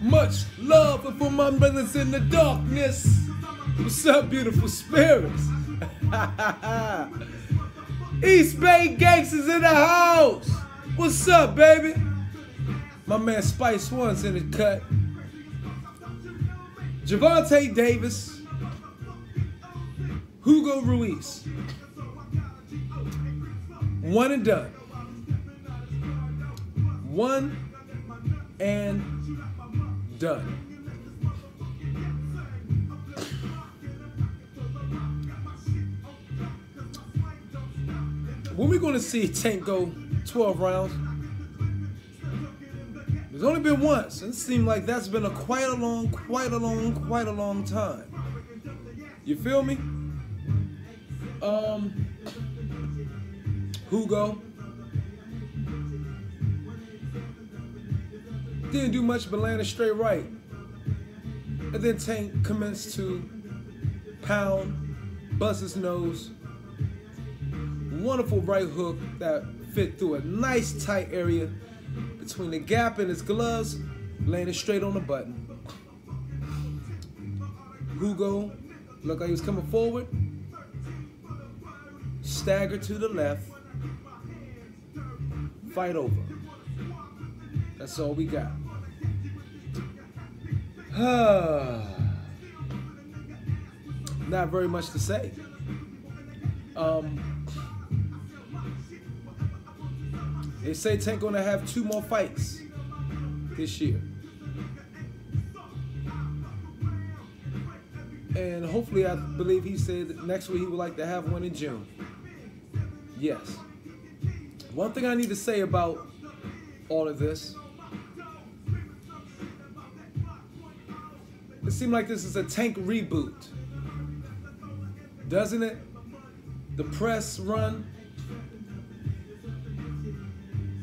Much love for my brothers in the darkness. What's up, beautiful spirits? East Bay gangsters in the house. What's up, baby? My man Spice One's in the cut. Gervonta Davis. Hugo Ruiz. One and done. One and done. When we gonna see Tank go 12 rounds? There's only been once, and it seemed like that's been a quite a long, quite a long, quite a long time. You feel me? Um, Hugo didn't do much but land a straight right. And then Tank commenced to pound, bust his nose. Wonderful right hook that fit through a nice tight area between the gap and his gloves, landing straight on the button. Hugo looked like he was coming forward, staggered to the left, fight over. That's all we got. Not very much to say. Um, they say Tank gonna have two more fights this year. And hopefully, I believe he said next week he would like to have one in June. Yes. One thing I need to say about all of this. It seemed like this is a tank reboot. Doesn't it? The press run.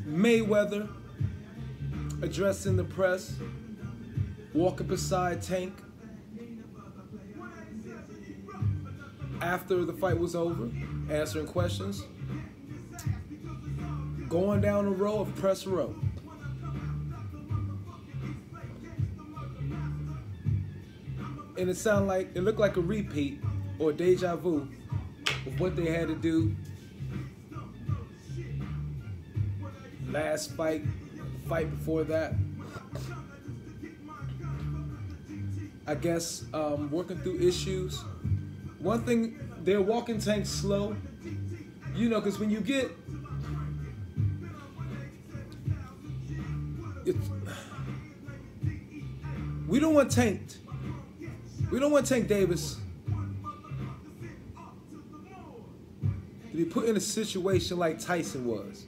Mayweather addressing the press, walking beside Tank after the fight was over, answering questions, going down the row of press row. And it sounded like it looked like a repeat or deja vu of what they had to do last fight, fight before that. I guess um, working through issues. One thing, they're walking tanks slow. You know, because when you get we don't want tanked. We don't want Tank Davis to be put in a situation like Tyson was.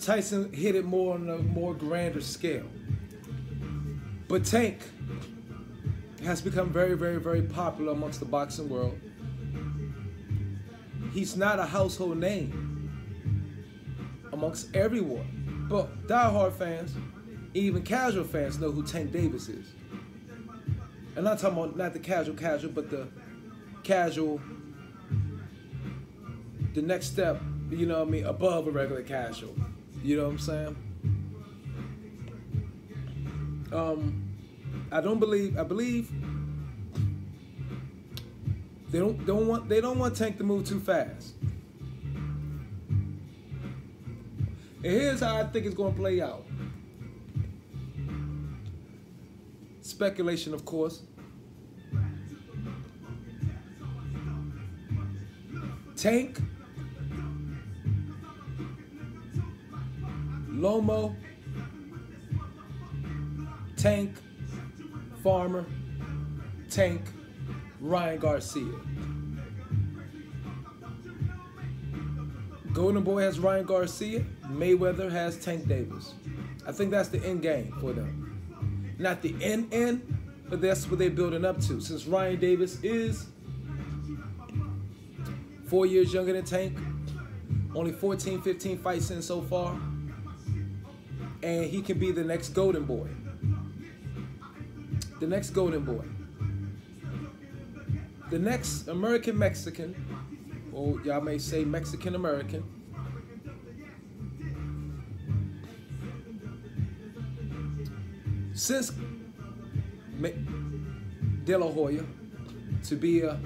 Tyson hit it more on a more grander scale. But Tank has become very, very, very popular amongst the boxing world. He's not a household name amongst everyone. But diehard fans, even casual fans know who Tank Davis is. And I'm talking about not the casual casual, but the casual, the next step, you know what I mean, above a regular casual. You know what I'm saying? Um, I don't believe. I believe they don't don't want they don't want Tank to move too fast. Here's how I think it's going to play out. Speculation, of course. Tank, Lomo, Tank, Farmer, Tank, Ryan Garcia. Golden Boy has Ryan Garcia. Mayweather has Tank Davis. I think that's the end game for them. Not the end end, but that's what they're building up to. Since Ryan Davis is four years younger than Tank, only 14, 15 fights in so far, and he can be the next Golden Boy. The next Golden Boy. The next American Mexican, or y'all may say Mexican American, since De La Hoya to be a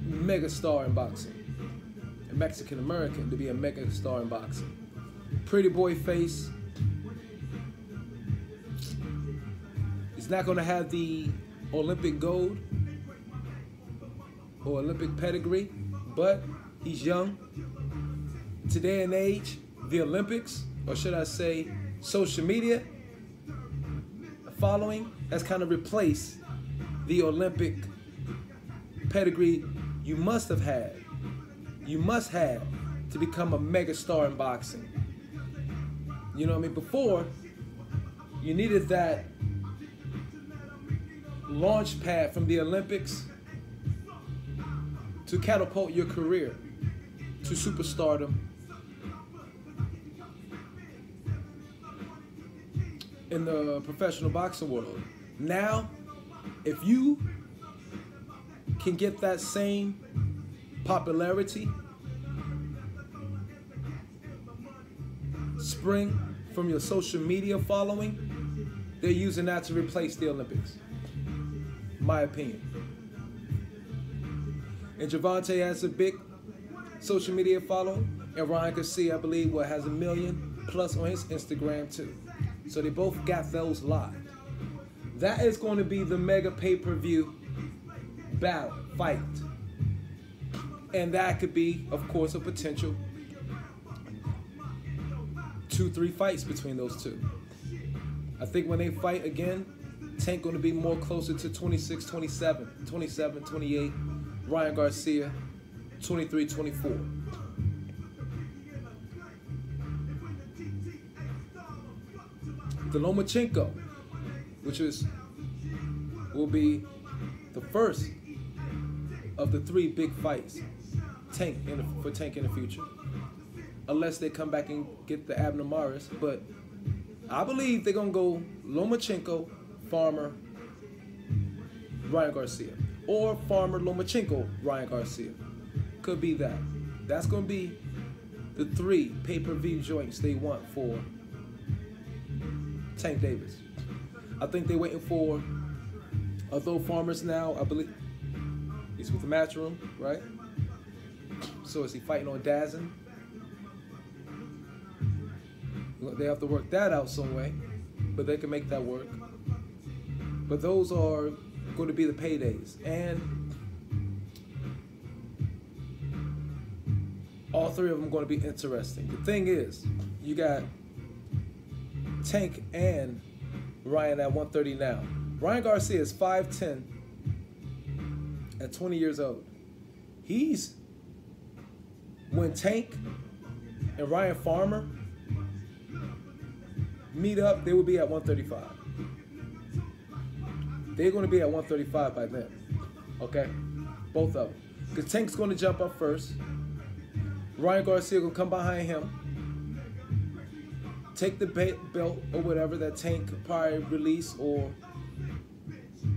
mega star in boxing, a Mexican American to be a mega star in boxing. Pretty boy face. He's not going to have the Olympic gold or Olympic pedigree, but he's young. Today and age, the Olympics, or should I say, social media following has kind of replaced the Olympic pedigree you must have had. You must have to become a megastar in boxing. You know what I mean? Before, you needed that launch pad from the Olympics to catapult your career to superstardom in the professional boxing world. Now, if you can get that same popularity spring from your social media following, they're using that to replace the Olympics. My opinion. And Gervonta has a big social media following, and Ryan Garcia, I believe, what has a million plus on his Instagram too. So they both got those live. That is going to be the mega pay-per-view battle, fight. And that could be, of course, a potential two, three fights between those two. I think when they fight again, Tank going to be more closer to 26, 27, 27, 28. Ryan Garcia, 23, 24. The Lomachenko, which is will be the first of the three big fights Tank in the, for Tank in the future, unless they come back and get the Abner Mares. But I believe they're gonna go Lomachenko, Farmer, Ryan Garcia, or Farmer Lomachenko, Ryan Garcia. Could be that. That's gonna be the three pay-per-view joints they want for Tank Davis. I think they're waiting for, although Farmers now, I believe, he's with the Matchroom, right? So is he fighting on DAZN? They have to work that out some way, but they can make that work. But those are going to be the paydays. And all three of them are going to be interesting. The thing is, you got Tank and Ryan at 130 now. Ryan Garcia is 5'10 at 20 years old. He's when Tank and Ryan Farmer meet up, they will be at 135. They're going to be at 135 by then. Okay? Both of them. Because Tank's going to jump up first. Ryan Garcia will come behind him take the belt or whatever that Tank probably release or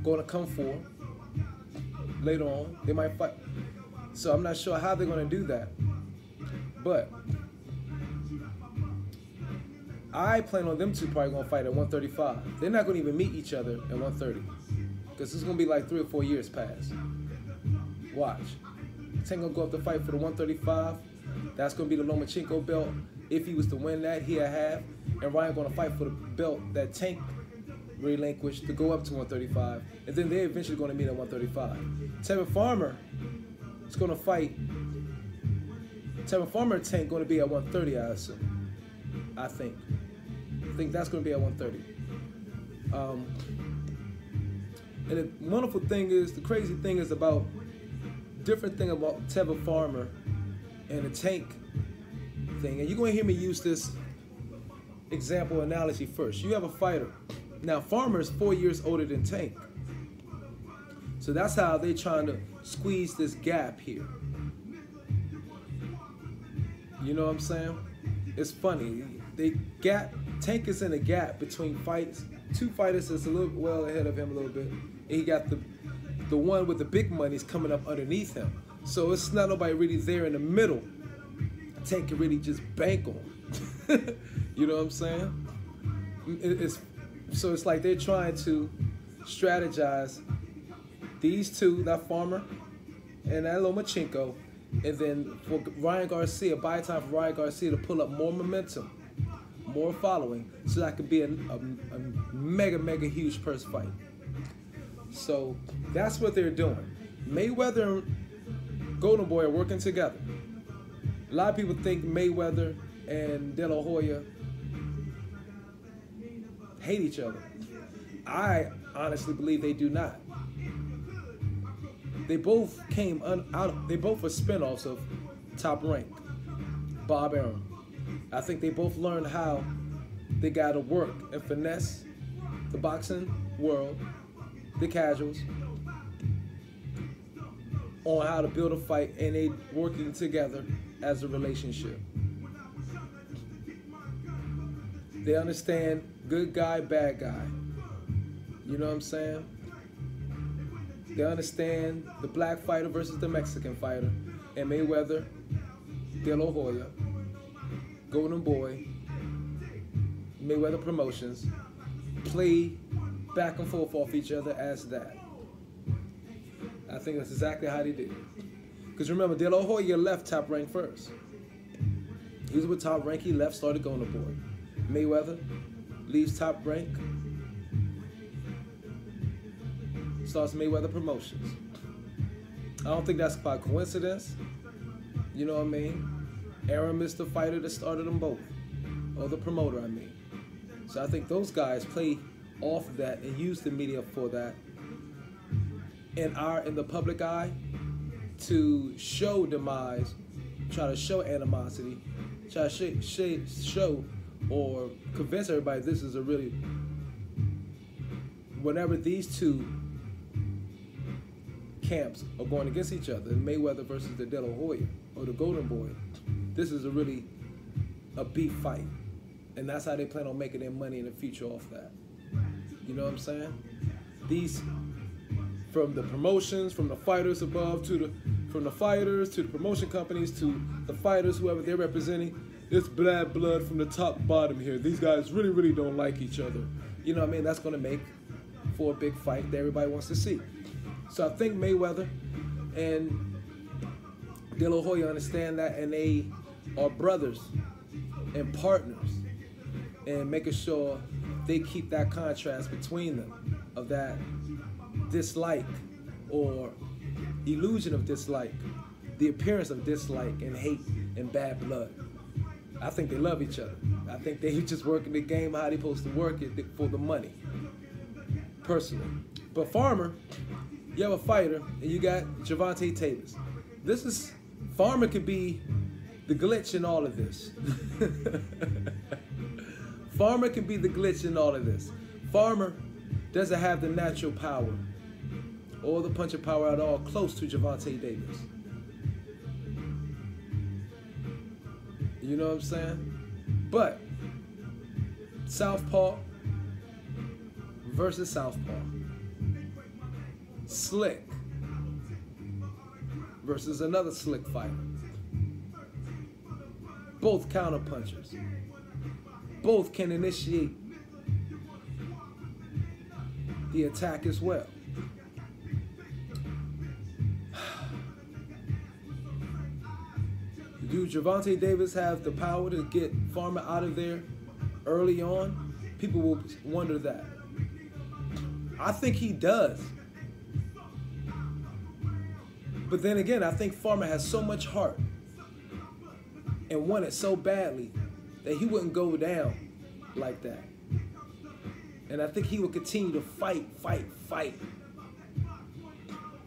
going to come for later on. They might fight. So I'm not sure how they're going to do that. But I plan on them two probably going to fight at 135. They're not going to even meet each other at 130. Because it's going to be like three or four years past. Watch. Tank going to go up to fight for the 135. That's going to be the Lomachenko belt. If he was to win that, he'll have and Ryan going to fight for the belt that Tank relinquished to go up to 135, and then they're eventually going to meet at 135. Tevin Farmer is going to fight. Tevin Farmer and Tank going to be at 130, I assume. I think. I think that's going to be at 130. Um, and the wonderful thing is, the crazy thing is about different thing about Tevin Farmer and the Tank and you're going to hear me use this example analogy first. You have a fighter. Now, Farmer's four years older than Tank. So that's how they're trying to squeeze this gap here. You know what I'm saying? It's funny. They gap Tank is in a gap between fights. Two fighters is a little well ahead of him a little bit. And he got the the one with the big money is coming up underneath him. So it's not nobody really there in the middle. Tank can really just bank on. You know what I'm saying? it's so it's like they're trying to strategize these two, that farmer and that Lomachenko, and then for Ryan Garcia, buy time for Ryan Garcia to pull up more momentum, more following, so that could be a, a, a mega, mega huge purse fight. So that's what they're doing. Mayweather and Golden Boy are working together. A lot of people think Mayweather and De La Hoya hate each other. I honestly believe they do not. They both came un, out. They both were spinoffs of Top Rank, Bob Arum. I think they both learned how they got to work and finesse the boxing world, the casuals, on how to build a fight, and they working together as a relationship. They understand good guy, bad guy. You know what I'm saying? They understand the black fighter versus the Mexican fighter, and Mayweather, De La Hoya, Golden Boy, Mayweather Promotions play back and forth off each other as that. I think that's exactly how they did. Because remember, De La Hoya left Top Rank first. He was with Top Rank. He left, started Golden Boy. Mayweather leaves Top Rank, starts Mayweather Promotions. I don't think that's by coincidence. You know what I mean? Arum is the fighter that started them both, or the promoter, I mean. So I think those guys play off of that and use the media for that in our in the public eye to show demise, try to show animosity, try to sh- sh- show or convince everybody this is a really whenever these two camps are going against each other, Mayweather versus the De La Hoya or the Golden Boy, this is a really a beef fight. And that's how they plan on making their money in the future off that. You know what I'm saying? These from the promotions, from the fighters above to the from the fighters to the promotion companies to the fighters, whoever they're representing, it's bad blood from the top bottom here. These guys really, really don't like each other. You know what I mean? That's gonna make for a big fight that everybody wants to see. So I think Mayweather and De La Hoya understand that, and they are brothers and partners, and making sure they keep that contrast between them of that dislike or illusion of dislike, the appearance of dislike and hate and bad blood. I think they love each other. I think they just working the game how they supposed to work it for the money. Personally. But Farmer, you have a fighter and you got Gervonta Davis. This is Farmer could be the glitch in all of this. Farmer can be the glitch in all of this. Farmer doesn't have the natural power or the punching power at all close to Gervonta Davis. You know what I'm saying? But Southpaw versus Southpaw. Slick versus another slick fighter. Both counter punchers. Both can initiate the attack as well. Do Gervonta Davis have the power to get Farmer out of there early on? People will wonder that. I think he does. But then again, I think Farmer has so much heart and want it so badly that he wouldn't go down like that. And I think he will continue to fight, fight, fight,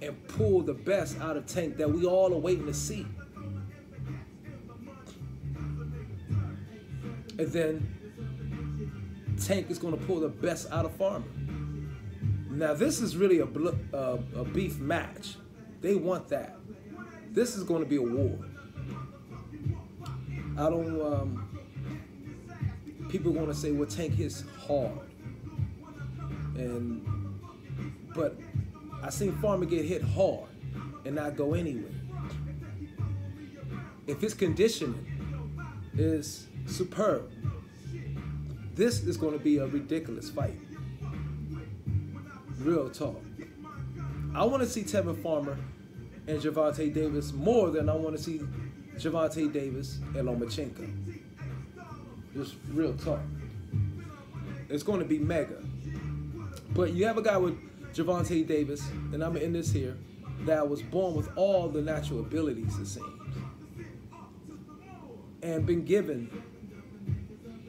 and pull the best out of Tank that we all are waiting to see. And then Tank is going to pull the best out of Farmer. Now, this is really a, uh, a beef match. They want that. This is going to be a war. I don't. Um, people want to say, "Well, Tank hits hard," and but I seen Farmer get hit hard and not go anywhere. If his conditioning is superb, This is going to be a ridiculous fight. Real talk. I want to see Tevin Farmer and Gervonta Davis more than I want to see Gervonta Davis and Lomachenko. Just real talk. It's going to be mega. But you have a guy with Gervonta Davis, and I'm in this here, that was born with all the natural abilities, it seems, and been given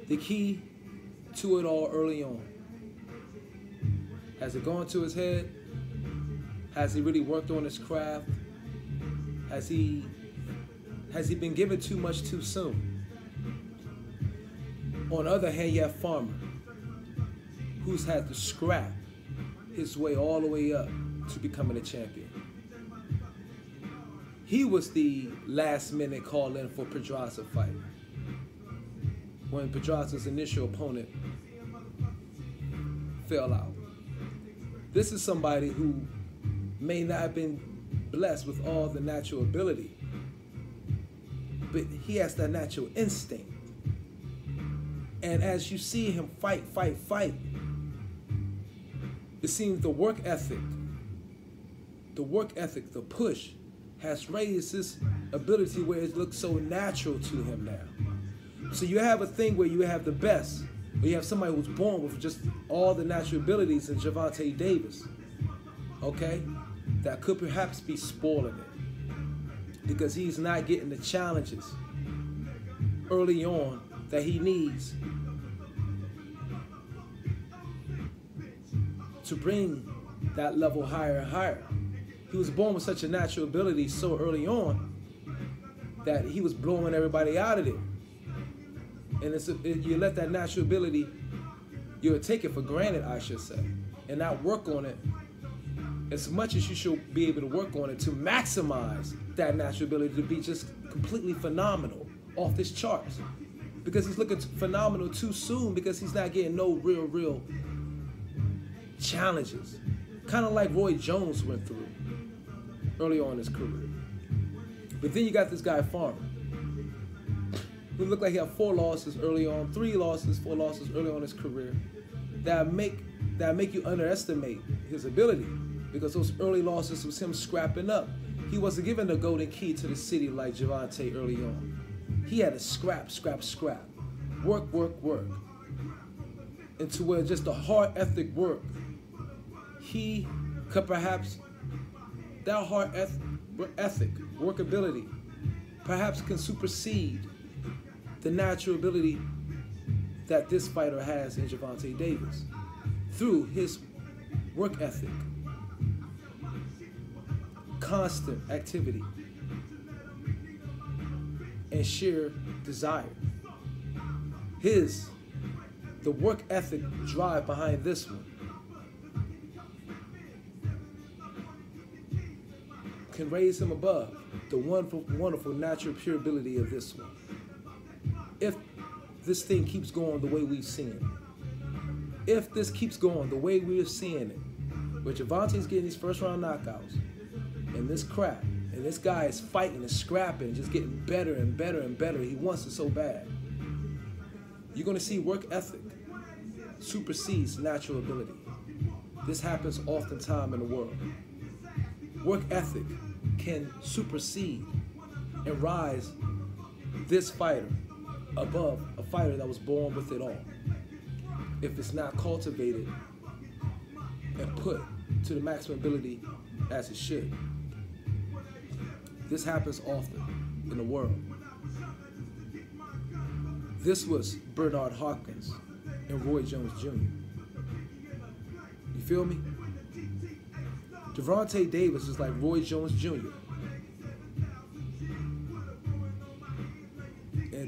the key to it all early on. Has it gone to his head? Has he really worked on his craft? Has he has he been given too much too soon? On the other hand, you have Farmer, who's had to scrap his way all the way up to becoming a champion. He was the last minute call in for Pedraza fight. When Pedraza's initial opponent fell out. This is somebody who may not have been blessed with all the natural ability, but he has that natural instinct. And as you see him fight, fight, fight, it seems the work ethic, the work ethic, the push has raised his ability where it looks so natural to him now. So you have a thing where you have the best, where you have somebody who's born with just all the natural abilities in Gervonta Davis, okay, that could perhaps be spoiling it because he's not getting the challenges early on that he needs to bring that level higher and higher. He was born with such a natural ability so early on that he was blowing everybody out of there. And it's a, it, you let that natural ability, you would take it for granted, I should say, and not work on it as much as you should be able to work on it to maximize that natural ability to be just completely phenomenal off this charts. Because he's looking phenomenal too soon because he's not getting no real, real challenges, kind of like Roy Jones went through early on in his career. But then you got this guy Farmer, who looked like he had four losses early on, three losses, four losses early on his career, that make that make you underestimate his ability, because those early losses was him scrapping up. He wasn't given the golden key to the city like Gervonta early on. He had to scrap, scrap, scrap, work, work, work, into where just the hard ethic work he could perhaps, that hard ethic, workability, perhaps can supersede the natural ability that this fighter has in Gervonta Davis through his work ethic, constant activity, and sheer desire. His, the work ethic drive behind this one can raise him above the wonderful, wonderful natural pure ability of this one. This thing keeps going the way we've seen it, if this keeps going the way we're seeing it, where Gervonta's getting these first round knockouts, and this crap, and this guy is fighting and scrapping, and just getting better and better and better. He wants it so bad. You're gonna see work ethic supersedes natural ability. This happens oftentimes in the world. Work ethic can supersede and rise this fighter above a fighter that was born with it all. If it's not cultivated and put to the maximum ability as it should. This happens often in the world. This was Bernard Hopkins and Roy Jones Jr. You feel me? Gervonta Davis is like Roy Jones Jr.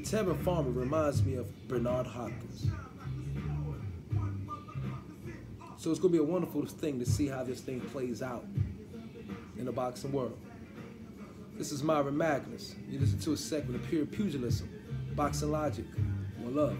Tevin Farmer reminds me of Bernard Hopkins. So it's going to be a wonderful thing to see how this thing plays out in the boxing world. This is Myron Magnus. You listen to a segment of pure pugilism, boxing logic, one love.